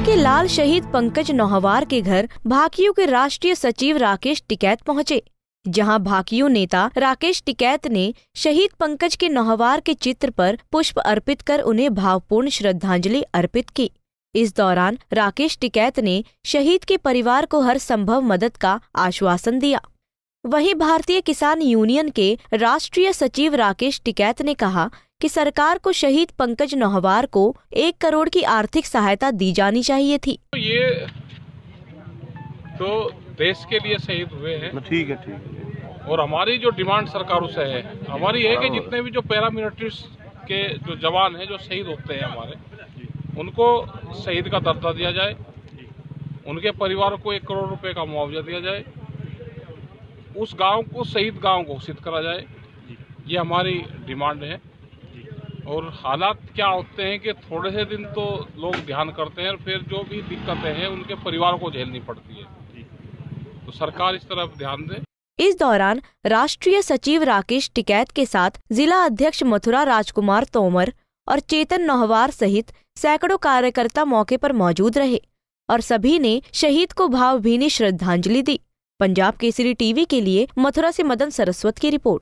के लाल शहीद पंकज नौहवार के घर भाकियों के राष्ट्रीय सचिव राकेश टिकैत पहुँचे, जहाँ भाकियू नेता राकेश टिकैत ने शहीद पंकज के नौहवार के चित्र पर पुष्प अर्पित कर उन्हें भावपूर्ण श्रद्धांजलि अर्पित की। इस दौरान राकेश टिकैत ने शहीद के परिवार को हर संभव मदद का आश्वासन दिया। वहीं भारतीय किसान यूनियन के राष्ट्रीय सचिव राकेश टिकैत ने कहा कि सरकार को शहीद पंकज नौहवार को एक करोड़ की आर्थिक सहायता दी जानी चाहिए थी। तो ये तो देश के लिए शहीद हुए हैं ठीक है ठीक है। और हमारी जो डिमांड सरकारों से है हमारी है कि जितने भी जो पैरामिलिट्रीज के जो जवान हैं जो शहीद होते हैं हमारे उनको शहीद का दर्जा दिया जाए उनके परिवार को एक करोड़ रुपए का मुआवजा दिया जाए उस गाँव को शहीद गाँव घोषित करा जाए ये हमारी डिमांड है। और हालात क्या होते हैं कि थोड़े से दिन तो लोग ध्यान करते हैं और फिर जो भी दिक्कतें हैं, उनके परिवार को झेलनी पड़ती है। तो सरकार इस तरफ़ ध्यान दे। इस दौरान राष्ट्रीय सचिव राकेश टिकैत के साथ जिला अध्यक्ष मथुरा राजकुमार तोमर और चेतन नौहवार सहित सैकड़ों कार्यकर्ता मौके पर मौजूद रहे और सभी ने शहीद को भावभीनी श्रद्धांजलि दी। पंजाब केसरी टीवी के लिए मथुरा से मदन सरस्वत की रिपोर्ट।